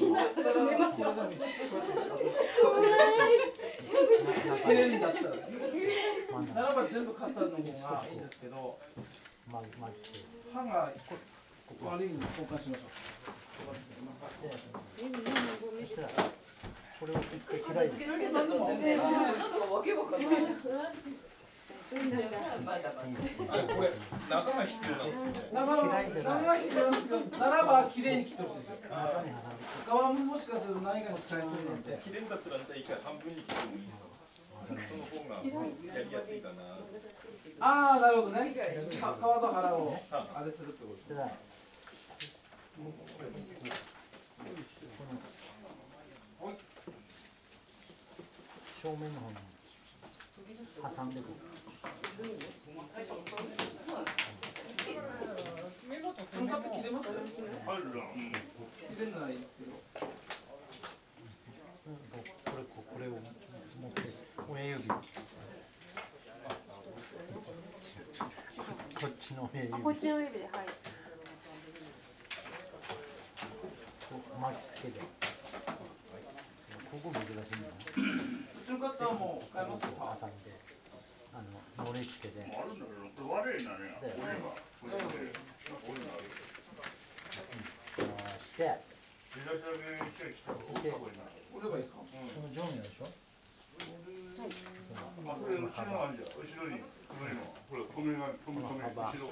みんな詰めましょう綺麗になったらならば全部肩の方がいいんですけどま巻きつけ歯が悪いの交換しましょそしたらこれを一回開いてうあこれ中が必要なんですよね長長が必要なんですけどならば綺麗に切ってほしい。ですよ側ももしかすると何かの使いそうなんで切れんだったらじゃあ一回半分に切ってもいいですかその方がやりやすいかなああなるほどね皮と腹をあれするってことそしたら正面の方に。挟んでくるこれこれここれを持って親指こっちの親指。こっちの指ではい。巻きつけて。ここ難しいんだもう買いますよ挟んであの盛り付けてあるん。だけど、これ悪いなね。これが、これで、なん。かこういうのある。こうして出だしだけ来てきたら、ここになる。折ればいいですかその上下でしょあ、これ後ろあるじゃん。後ろに、この今、ほら、米が、米、米、後ろ。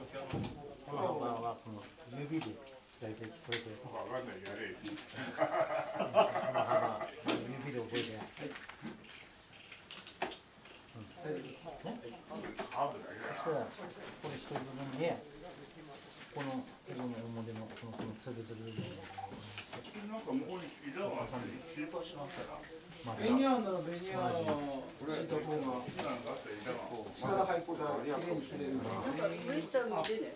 この幅はこの指で大体これでわかん。ない、やれ。この幅指で覚えてハーブだけそしたらこれ一つ分にこのここの表のこのこのつるつるのなんか向こうに枝があって、切り干しましたら。まベニヤンならベニヤンを敷いた方がなんかあった枝が。力入ったら綺麗に切れる上下見てね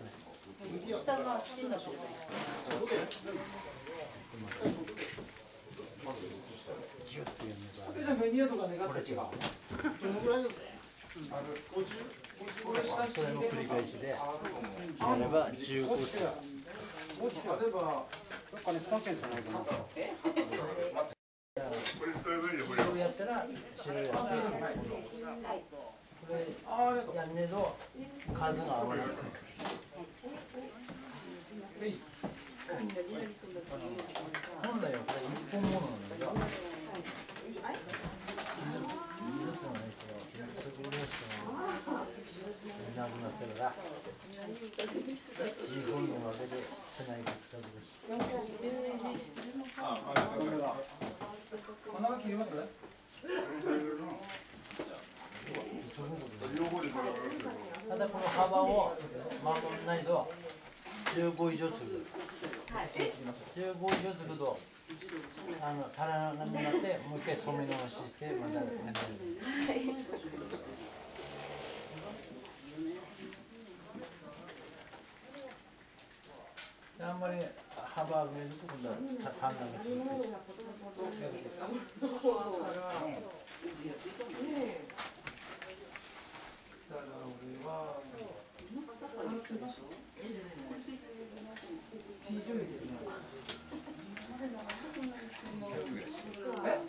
下が土になってるギュッてやるのじゃベニヤとか願った違うこれ下それの繰り返しでやれば15もしあれ？ばこれ使えばいいよ、これ。これやったら白いやつこあれやんねえと数が合わない本来はこれ一本ものなんだけど5つのやつをそこにしてもいなくなってるから2本のわけでつないで使うしお腹切ります両方でこれ。ただこの幅を守らないと15以上つく15以上つくとあの足らなくなってもう一回染め直ししてまたやる。あんまり幅上げると今度は単ながついてだから俺は T ジョインですねえ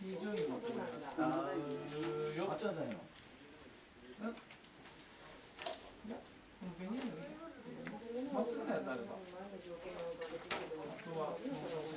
T ジョインのこれあーよっちゃだよ Well,